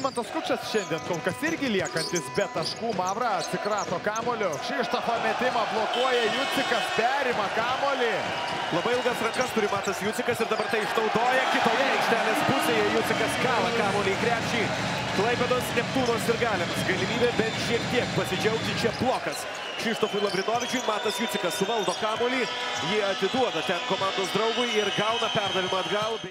Žygimantas Kučas šiandien kol kas irgi liekantis be taškų. Mavra atsikrato kamoliu. Kšištofo metimą blokuoja Jucikas, perima kamolį. Labai ilgas rankas turi Matas Jucikas ir dabar tai išnaudoja kitoje aikštelės pusėje. Jucikas kala kamolį į krepšį. Klaipėdos Neptūnos ir Galėms. Galimybė bent šiek tiek pasidžiaugti čia blokas. Kšištofui Lavrinovičiui Matas Jucikas suvaldo kamolį. Jie atiduoda ten komandos draugui ir gauna perdavimą atgal.